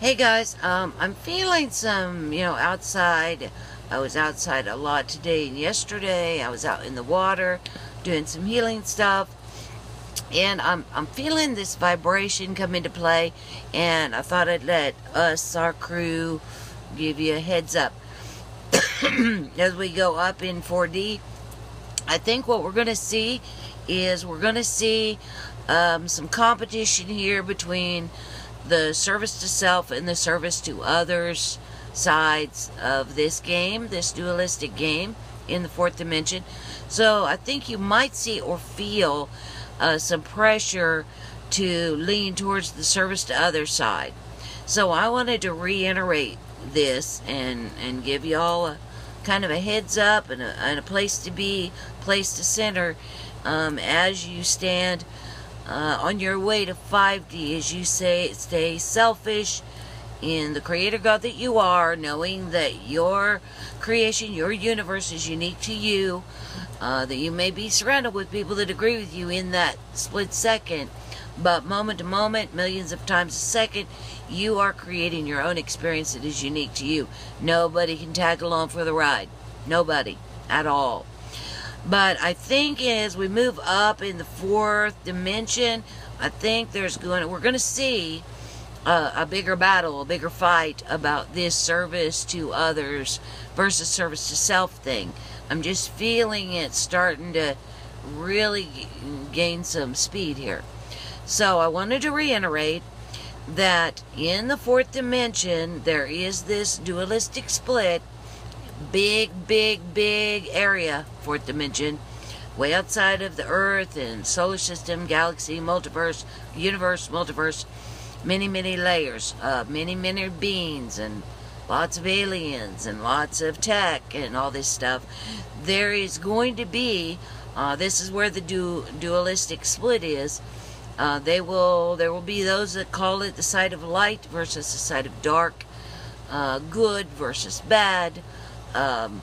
Hey guys, um, I'm feeling some, you know, outside. I was outside a lot today and yesterday. I was out in the water doing some healing stuff. And I'm, I'm feeling this vibration come into play. And I thought I'd let us, our crew, give you a heads up. As we go up in 4D, I think what we're going to see is we're going to see um, some competition here between the service to self and the service to others sides of this game, this dualistic game in the fourth dimension. So I think you might see or feel uh, some pressure to lean towards the service to other side. So I wanted to reiterate this and and give y'all a kind of a heads up and a, and a place to be, place to center um, as you stand uh, on your way to 5D as you say stay selfish in the creator God that you are, knowing that your creation, your universe is unique to you, uh, that you may be surrounded with people that agree with you in that split second, but moment to moment, millions of times a second, you are creating your own experience that is unique to you. Nobody can tag along for the ride. Nobody at all. But I think as we move up in the fourth dimension, I think there's going to, we're going to see a, a bigger battle, a bigger fight about this service to others versus service to self thing. I'm just feeling it starting to really gain some speed here. So I wanted to reiterate that in the fourth dimension there is this dualistic split big, big, big area, fourth dimension, way outside of the Earth and solar system, galaxy, multiverse, universe, multiverse, many, many layers, uh, many, many beings, and lots of aliens, and lots of tech, and all this stuff. There is going to be, uh, this is where the du dualistic split is. Uh, they will, there will be those that call it the side of light versus the side of dark, uh, good versus bad. Um,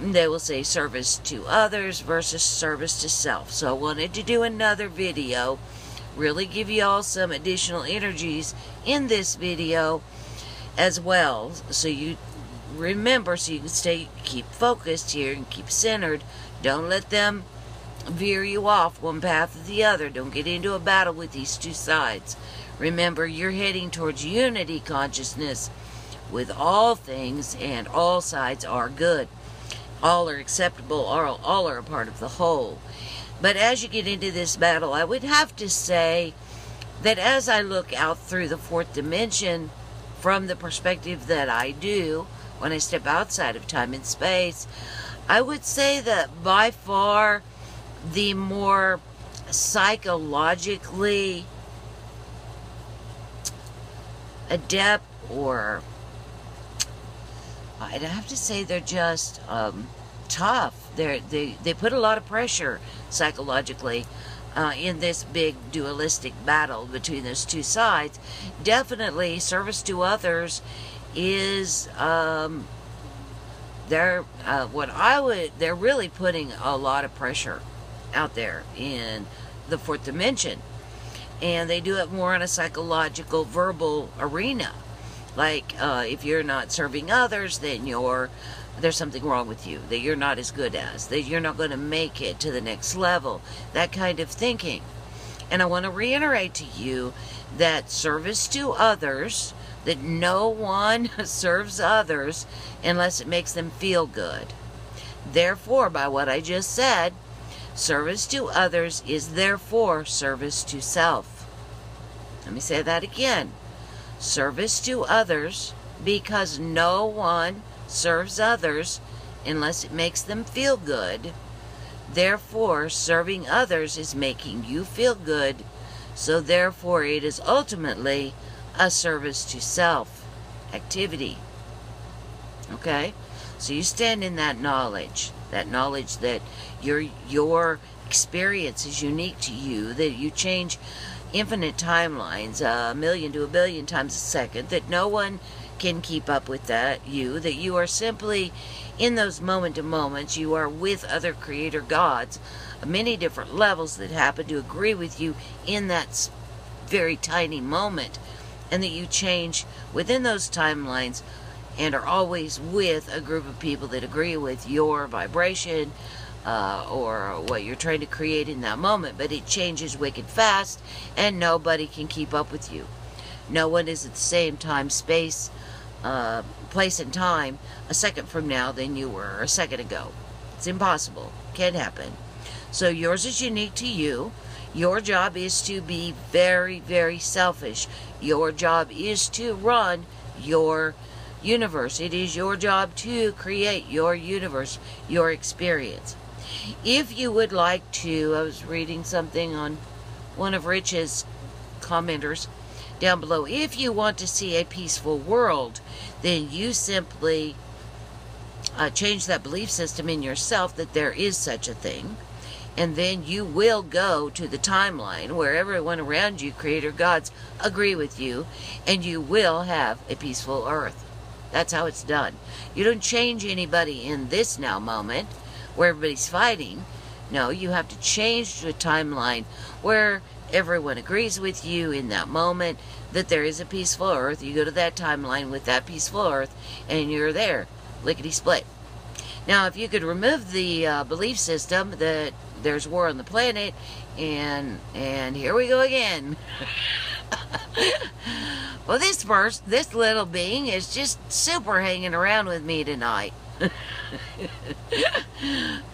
they will say service to others versus service to self. So I wanted to do another video, really give you all some additional energies in this video as well. So you remember, so you can stay, keep focused here and keep centered. Don't let them veer you off one path or the other. Don't get into a battle with these two sides. Remember, you're heading towards unity consciousness with all things, and all sides are good. All are acceptable, all, all are a part of the whole. But as you get into this battle, I would have to say that as I look out through the fourth dimension, from the perspective that I do when I step outside of time and space, I would say that by far the more psychologically adept or I'd have to say they're just um, tough. They're, they they put a lot of pressure psychologically uh, in this big dualistic battle between those two sides. Definitely, service to others is um, they're uh, what I would. They're really putting a lot of pressure out there in the fourth dimension, and they do it more on a psychological, verbal arena like, uh, if you're not serving others, then you're there's something wrong with you that you're not as good as that you're not going to make it to the next level that kind of thinking. And i want to reiterate to you that service to others that no one serves others unless it makes them feel good. Therefore by what i just said service to others is therefore service to self. Let me say that again service to others because no one serves others unless it makes them feel good. Therefore, serving others is making you feel good, so therefore it is ultimately a service to self activity. Okay? So you stand in that knowledge, that knowledge that your your experience is unique to you, that you change infinite timelines, a million to a billion times a second, that no one can keep up with that, you, that you are simply in those moment to moments, you are with other creator gods, many different levels that happen to agree with you in that very tiny moment. and that you change within those timelines and are always with a group of people that agree with your vibration uh, or what you're trying to create in that moment. But it changes wicked fast, and nobody can keep up with you. No one is at the same time, space, uh, place, and time a second from now than you were a second ago. It's impossible. Can't happen. So yours is unique to you. Your job is to be very, very selfish. Your job is to run your universe. It is your job to create your universe, your experience. If you would like to, I was reading something on one of Rich's commenters down below. If you want to see a peaceful world, then you simply uh, change that belief system in yourself that there is such a thing and then you will go to the timeline where everyone around you, creator gods, agree with you, and you will have a peaceful earth. That's how it's done. You don't change anybody in this now moment where everybody's fighting. No, you have to change to a timeline where everyone agrees with you in that moment that there is a peaceful earth. You go to that timeline with that peaceful earth, and you're there, lickety split. Now, if you could remove the uh, belief system that there's war on the planet, and and here we go again. well, this first, this little being is just super hanging around with me tonight.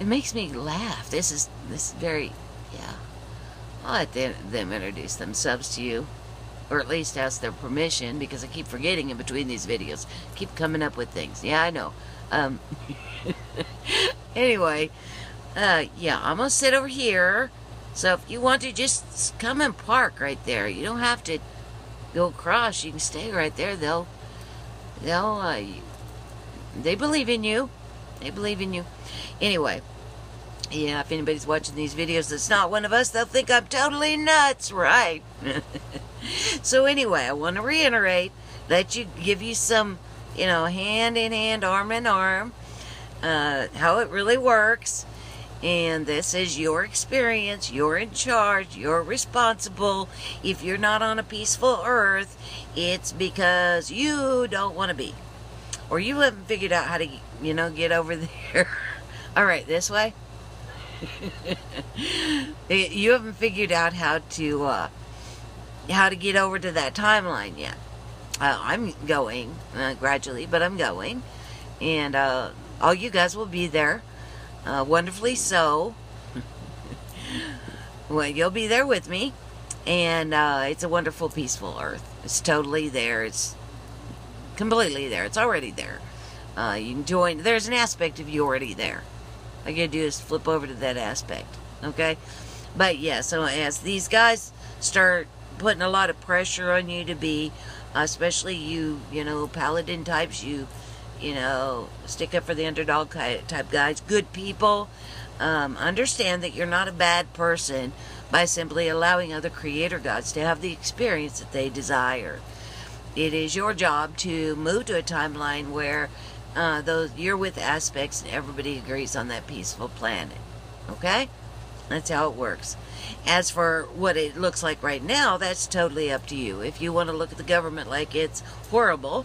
it makes me laugh. This is this is very, yeah. I'll let them, them introduce themselves to you, or at least ask their permission because I keep forgetting in between these videos. Keep coming up with things. Yeah, I know. Um, anyway. Uh, yeah, I'm gonna sit over here. So if you want to just come and park right there. You don't have to go across. You can stay right there. They'll, they'll, uh, they believe in you. They believe in you. Anyway, yeah, if anybody's watching these videos that's not one of us, they'll think I'm totally nuts, right? so anyway, I want to reiterate, let you, give you some, you know, hand in hand, arm in arm, uh, how it really works and this is your experience. You're in charge. You're responsible. If you're not on a peaceful earth, it's because you don't want to be. Or you haven't figured out how to, you know, get over there. All right, this way. you haven't figured out how to, uh, how to get over to that timeline yet. Uh, I'm going, uh, gradually, but I'm going. And, uh, all you guys will be there uh, wonderfully so. well, you'll be there with me. And uh, it's a wonderful, peaceful earth. It's totally there. It's completely there. It's already there. Uh, you can join. There's an aspect of you already there. All you gotta do is flip over to that aspect. Okay? But yeah, so as these guys start putting a lot of pressure on you to be, especially you, you know, paladin types, you you know, stick up for the underdog type guys, good people. Um, understand that you're not a bad person by simply allowing other creator gods to have the experience that they desire. It is your job to move to a timeline where uh, those you're with aspects and everybody agrees on that peaceful planet. Okay? That's how it works. As for what it looks like right now, that's totally up to you. If you want to look at the government like it's horrible,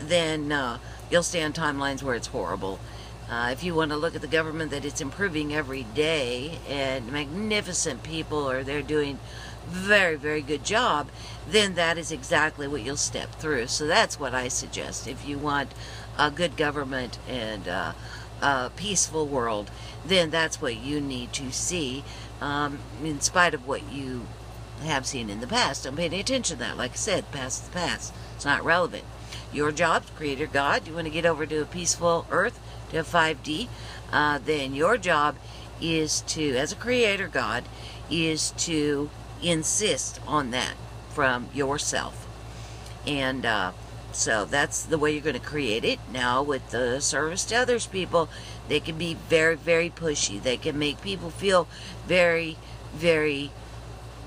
then uh, you'll stay on timelines where it's horrible. Uh, if you want to look at the government that it's improving every day and magnificent people are there doing very very good job then that is exactly what you'll step through. So that's what I suggest. If you want a good government and uh, a peaceful world then that's what you need to see. Um, in spite of what you have seen in the past don't pay any attention to that. Like I said past the past. It's not relevant. Your job, Creator God, you want to get over to a peaceful earth, to a 5D, uh, then your job is to, as a Creator God, is to insist on that from yourself. And uh, so that's the way you're going to create it. Now, with the service to others people, they can be very, very pushy. They can make people feel very, very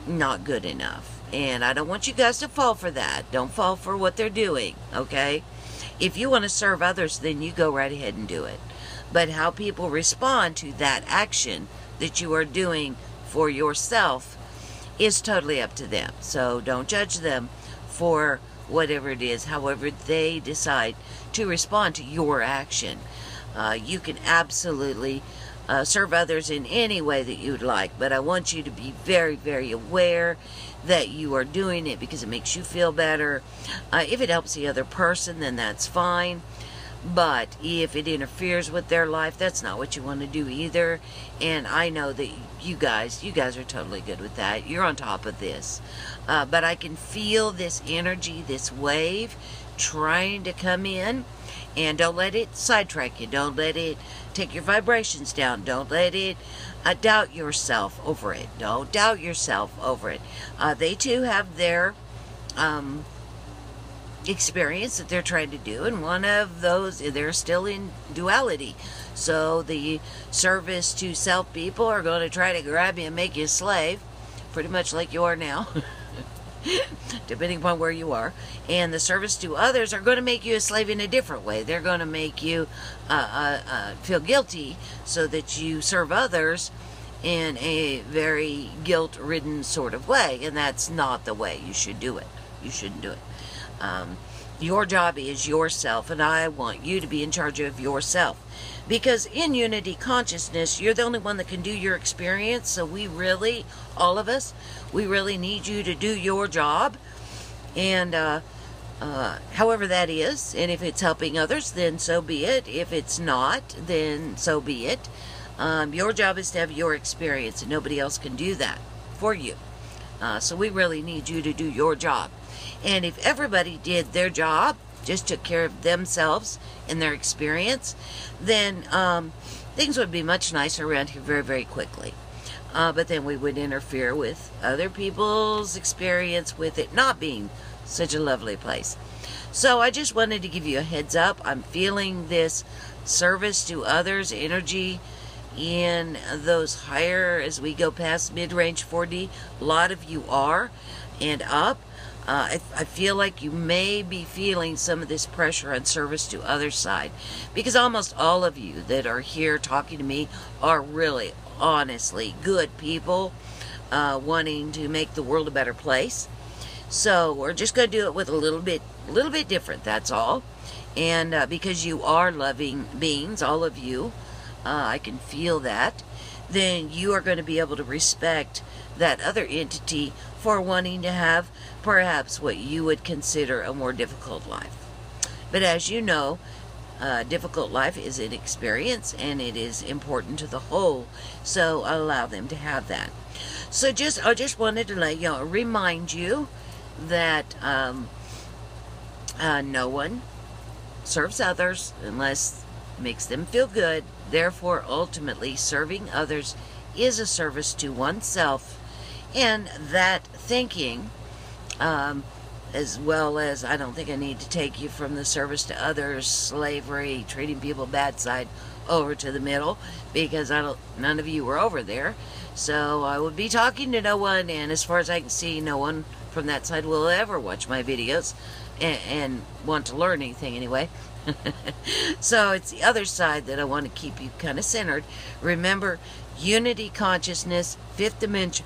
not good enough. And I don't want you guys to fall for that. Don't fall for what they're doing, okay? If you want to serve others, then you go right ahead and do it. But how people respond to that action that you are doing for yourself is totally up to them. So don't judge them for whatever it is, however they decide to respond to your action. Uh, you can absolutely uh, serve others in any way that you'd like, but I want you to be very, very aware that you are doing it because it makes you feel better. Uh, if it helps the other person, then that's fine. But if it interferes with their life, that's not what you want to do either. And I know that you guys, you guys are totally good with that. You're on top of this. Uh, but I can feel this energy, this wave trying to come in. And don't let it sidetrack you. Don't let it take your vibrations down. Don't let it uh, doubt yourself over it. Don't doubt yourself over it. Uh, they too have their um, experience that they're trying to do, and one of those, they're still in duality. So the service to self people are going to try to grab you and make you a slave, pretty much like you are now. depending upon where you are. And the service to others are going to make you a slave in a different way. They're going to make you uh, uh, uh, feel guilty so that you serve others in a very guilt ridden sort of way. And that's not the way you should do it. You shouldn't do it. Um, your job is yourself, and I want you to be in charge of yourself. Because in unity consciousness, you're the only one that can do your experience. So we really, all of us, we really need you to do your job. And uh, uh, however that is, and if it's helping others, then so be it. If it's not, then so be it. Um, your job is to have your experience, and nobody else can do that for you. Uh, so we really need you to do your job. And if everybody did their job, just took care of themselves and their experience, then um, things would be much nicer around here very, very quickly. Uh, but then we would interfere with other people's experience with it not being such a lovely place. So I just wanted to give you a heads up. I'm feeling this service to others energy in those higher as we go past mid-range 4D. A lot of you are and up. Uh, I, I, feel like you may be feeling some of this pressure on service to other side because almost all of you that are here talking to me are really honestly good people uh, wanting to make the world a better place. So we're just going to do it with a little bit a little bit different that's all. And uh, because you are loving beings all of you uh, I can feel that then you are going to be able to respect that other entity for wanting to have perhaps what you would consider a more difficult life. But as you know, uh, difficult life is an experience and it is important to the whole, so allow them to have that. So just I just wanted to let you know, remind you that um, uh, no one serves others unless makes them feel good. Therefore, ultimately, serving others is a service to oneself, and that thinking um, as well as I don't think I need to take you from the service to others, slavery, treating people bad side over to the middle because I don't none of you were over there. So I would be talking to no one and as far as I can see no one from that side will ever watch my videos and, and want to learn anything anyway. so it's the other side that I want to keep you kind of centered. Remember, unity consciousness, fifth dimension,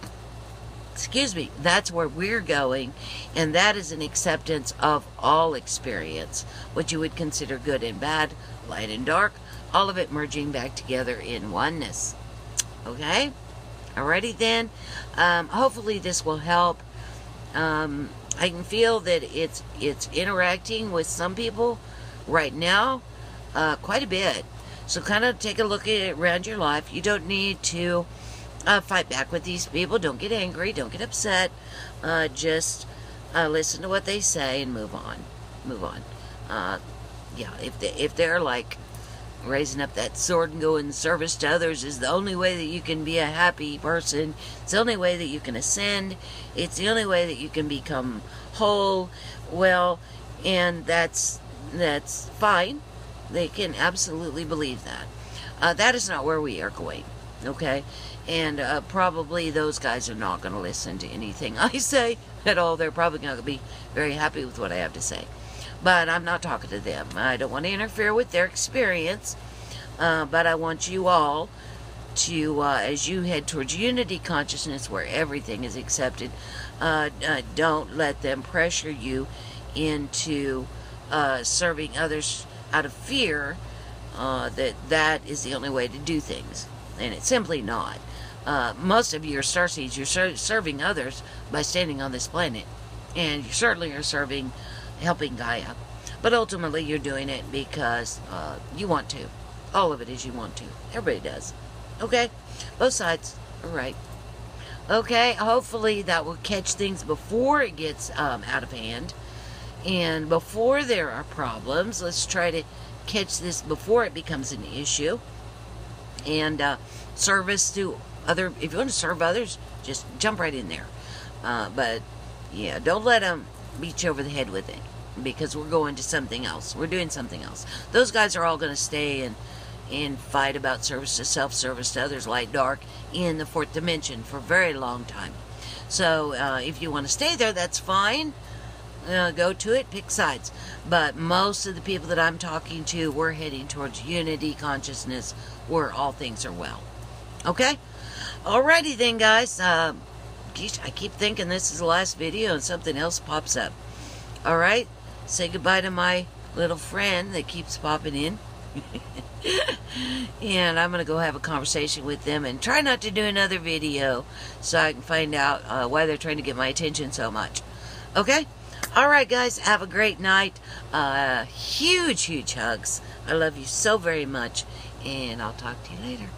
excuse me, that's where we're going, and that is an acceptance of all experience, what you would consider good and bad, light and dark, all of it merging back together in oneness. Okay? Alrighty then. Um, hopefully this will help. Um, I can feel that it's it's interacting with some people right now uh, quite a bit. So kind of take a look at it around your life. You don't need to uh, fight back with these people. Don't get angry. Don't get upset. Uh, just uh, listen to what they say and move on. Move on. Uh, yeah, if they if they're like raising up that sword and going service to others is the only way that you can be a happy person. It's the only way that you can ascend. It's the only way that you can become whole. Well, and that's that's fine. They can absolutely believe that. Uh, that is not where we are going. Okay, and uh, probably those guys are not going to listen to anything I say at all. They're probably going to be very happy with what I have to say. But I'm not talking to them. I don't want to interfere with their experience. Uh, but I want you all to, uh, as you head towards unity consciousness where everything is accepted, uh, uh, don't let them pressure you into uh, serving others out of fear that that is the only way to do things. And it's simply not. Uh, most of your starseeds, you're ser serving others by standing on this planet. And you certainly are serving, helping Gaia. But ultimately, you're doing it because uh, you want to. All of it is you want to. Everybody does. Okay? Both sides are right. Okay, hopefully that will catch things before it gets um, out of hand. And before there are problems, let's try to catch this before it becomes an issue. And uh, service to other, if you want to serve others, just jump right in there. Uh, but yeah, don't let them beat you over the head with it because we're going to something else. We're doing something else. Those guys are all going to stay and and fight about service to self, service to others, light, dark, in the fourth dimension for a very long time. So uh, if you want to stay there, that's fine. Uh, go to it, pick sides. But most of the people that I'm talking to, we're heading towards unity consciousness where all things are well. Okay? Alrighty then, guys. Uh, I keep thinking this is the last video and something else pops up. Alright? Say goodbye to my little friend that keeps popping in. and I'm going to go have a conversation with them and try not to do another video so I can find out uh, why they're trying to get my attention so much. Okay? Alright guys, have a great night. Uh, huge, huge hugs. I love you so very much. And I'll talk to you later.